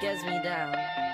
gets me down.